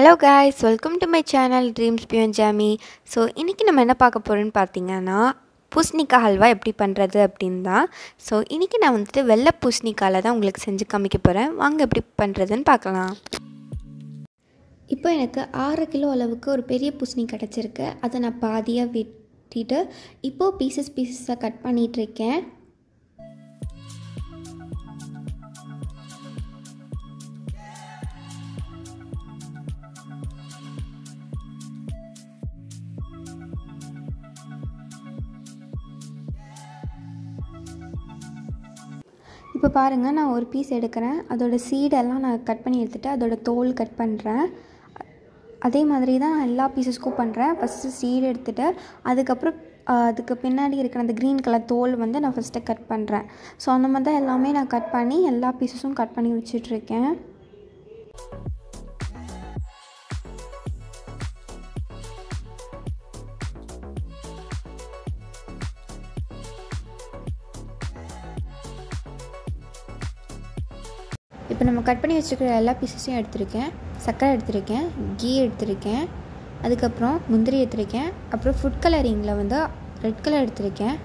Hello guys welcome to my channel dreams beyond Jamie so இன்றைக்கி நம்ம என்ன பார்க்க போகிறோன்னு பார்த்தீங்கன்னா பூசணிக்காய் ஹல்வா எப்படி பண்ணுறது அப்படின்னு தான். ஸோ இன்றைக்கி நான் வந்துட்டு வெள்ளை பூசணிக்காயில் தான் உங்களுக்கு செஞ்சு காமிக்க போகிறேன் வாங்க எப்படி பண்ணுறதுன்னு பார்க்கலாம். இப்போ எனக்கு ஆறு கிலோ அளவுக்கு ஒரு பெரிய பூசணி கிடச்சிருக்கு. அதை நான் பாதியாக வெட்டிட்டு இப்போது பீசஸ் பீசஸாக கட் பண்ணிகிட்ருக்கேன் இப்போ பாருங்கள் நான் ஒரு பீஸ் எடுக்கிறேன். அதோட சீடெல்லாம் நான் கட் பண்ணி எடுத்துகிட்டு அதோடய தோல் கட் பண்ணுறேன் அதே மாதிரி தான் எல்லா பீசஸ்க்கும் பண்ணுறேன் ஃபஸ்ட்டு சீடு எடுத்துகிட்டு அதுக்கப்புறம் அதுக்கு பின்னாடி இருக்கிற அந்த க்ரீன் கலர் தோல் வந்து நான் ஃபஸ்ட்டு கட் பண்ணுறேன் ஸோ அந்த மாதிரி தான் எல்லாமே நான் கட் பண்ணி எல்லா பீசஸும் கட் பண்ணி வச்சிட்ருக்கேன் இப்போ நம்ம கட் பண்ணி வச்சுருக்கிற எல்லா பீசஸையும் எடுத்திருக்கேன். சர்க்கரை எடுத்திருக்கேன் கீ எடுத்திருக்கேன் அதுக்கப்புறம் முந்திரி எடுத்திருக்கேன் அப்புறம் ஃபுட் கலரிங்கில் வந்து ரெட் கலர் எடுத்திருக்கேன்.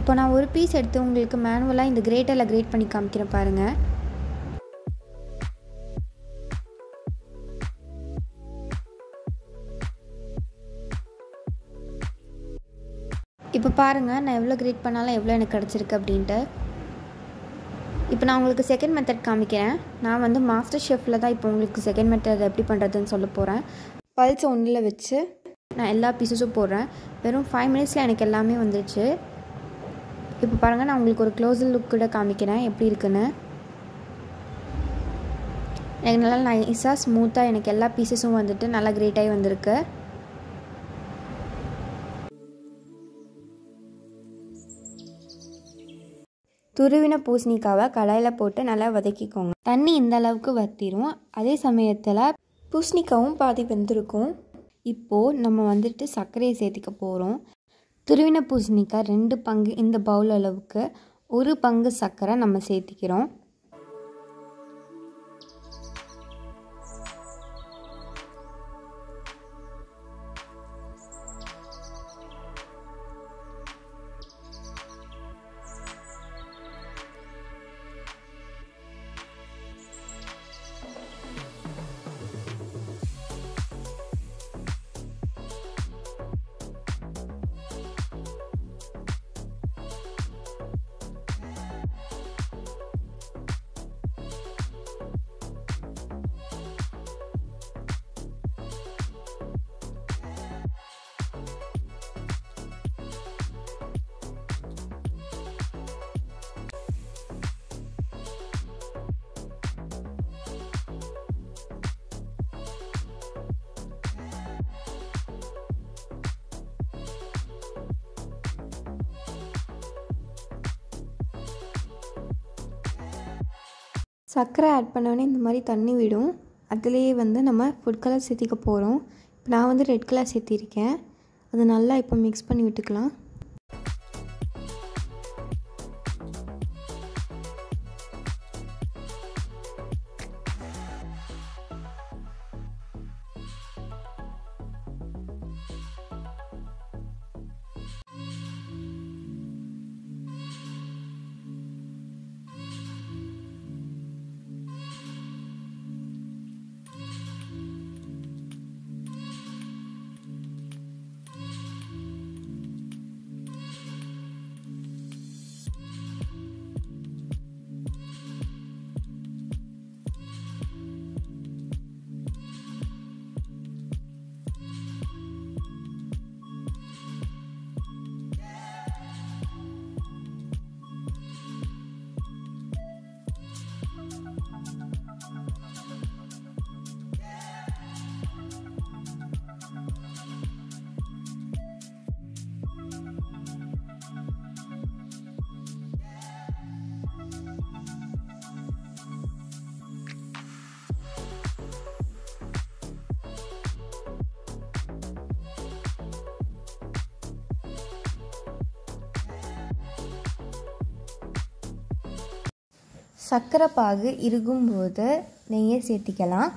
இப்போ நான் ஒரு பீஸ் எடுத்து உங்களுக்கு மேனுவலாக இந்த கிரேட்டரில் கிரேட் பண்ணி காமிக்கிறேன் பாருங்கள் இப்போ பாருங்கள் நான் எவ்வளோ கிரேட் பண்ணாலும் எவ்வளோ எனக்கு கிடச்சிருக்கு அப்படின்ட்டு. இப்போ நான் உங்களுக்கு செகண்ட் மெத்தட் காமிக்கிறேன். நான் வந்து மாஸ்டர் ஷெஃப்பில் தான் இப்போ உங்களுக்கு செகண்ட் மெத்தட் எப்படி பண்ணுறதுன்னு சொல்ல போகிறேன் பல்ஸ் ஒன்றில் வச்சு நான் எல்லா பீசஸும் போடுறேன். வெறும் ஃபைவ் மினிட்ஸில் எனக்கு எல்லாமே வந்துடுச்சு இப்போ பாருங்கள் நான் உங்களுக்கு ஒரு க்ளோஸர் லுக் கூட காமிக்கிறேன். எப்படி இருக்குன்னு. எனக்கு நல்லா நைஸாக ஸ்மூத்தாக எனக்கு எல்லா பீசஸும் வந்துட்டு நல்லா கிரேட்டாகி வந்திருக்கு. துருவின பூசணிக்காவை கடாயில் போட்டு நல்லா வதக்கிக்கோங்க. தண்ணி இந்த அளவுக்கு வத்திரும். அதே சமயத்தில் பூசணிக்காவும் பாதி வெந்திருக்கும். இப்போது நம்ம வந்துட்டு சர்க்கரையை சேர்த்திக்க போகிறோம் துருவின பூசணிக்காய் ரெண்டு பங்கு இந்த பவுல் அளவுக்கு ஒரு பங்கு சர்க்கரை நம்ம சேர்த்திக்கிறோம். சர்க்கரை ஆட் பண்ணோடனே இந்த மாதிரி தண்ணி விடும். அதுலேயே வந்து நம்ம ஃபுட் கலர் சேர்த்திக்க போகிறோம் இப்போ நான் வந்து ரெட் கலர் சேர்த்திருக்கேன். அது நல்லா இப்போ மிக்ஸ் பண்ணி விட்டுக்கலாம். சர்க்கரை பாகு இருக்கும்போது நெய்யை சேர்த்திக்கலாம்.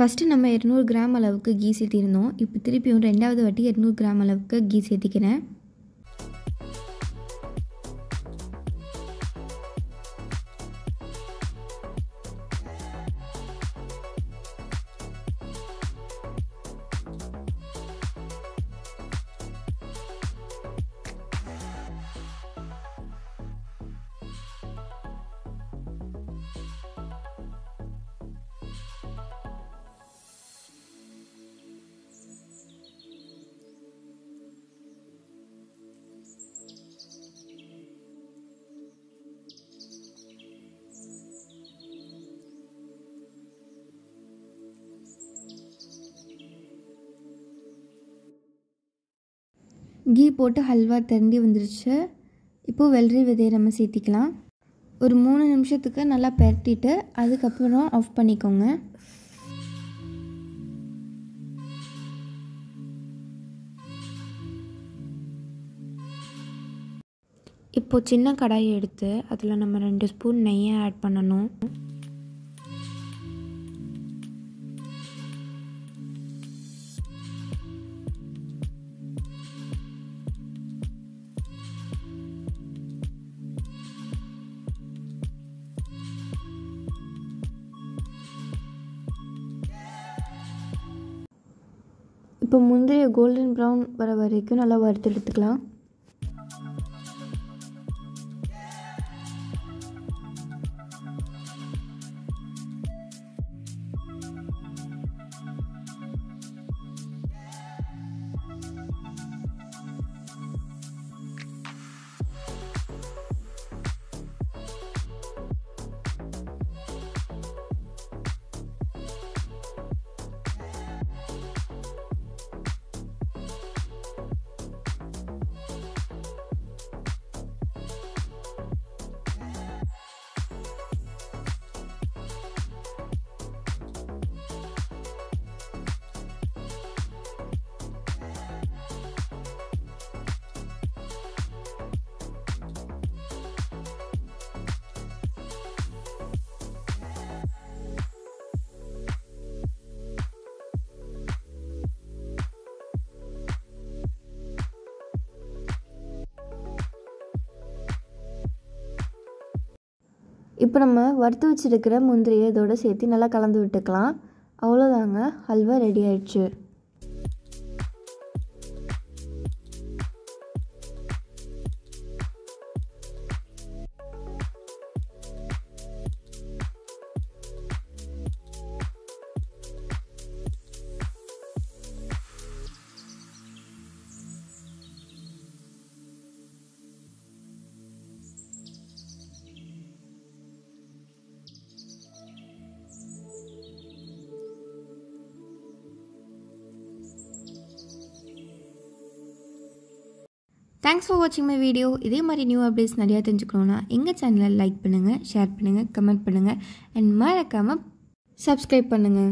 ஃபஸ்ட்டு நம்ம இரநூறு கிராம் அளவுக்கு கீ சேர்த்திருந்தோம். இப்போ திருப்பியும் ரெண்டாவது வாட்டி இரநூறு கிராம் அளவுக்கு கீ சேர்த்திக்கிறேன். கீ போட்டு ஹல்வா திரண்டி வந்துருச்சு. இப்போது வெள்ளரி விதையை நம்ம சேர்த்திக்கலாம். ஒரு மூணு நிமிஷத்துக்கு நல்லா பெரட்டிட்டு அதுக்கப்புறம் ஆஃப் பண்ணிக்கோங்க. இப்போது சின்ன கடாயை எடுத்து அதில் நம்ம ரெண்டு ஸ்பூன் நெய்யை ஆட் பண்ணணும். இப்போ முந்தைய கோல்டன் ப்ரௌன் வர வரைக்கும் நல்லா வறுத்து எடுத்துக்கலாம். இப்போ நம்ம வறுத்து வச்சுருக்கிற முந்திரியை இதோட சேர்த்து நல்லா கலந்து விட்டுக்கலாம். அவ்வளோதாங்க. ஹல்வா ரெடி ஆயிடுச்சு. தேங்க்ஸ் ஃபார் வாட்சிங் மை வீடியோ இதே மாதிரி நியூ அப்டேட்ஸ் நிறையா தெரிஞ்சுக்கணுன்னா எங்கள் சேனலை லைக் பண்ணுங்கள் ஷேர் பண்ணுங்கள் கமெண்ட் பண்ணுங்கள் அண்ட் மறக்காமல் சப்ஸ்கிரைப் பண்ணுங்கள்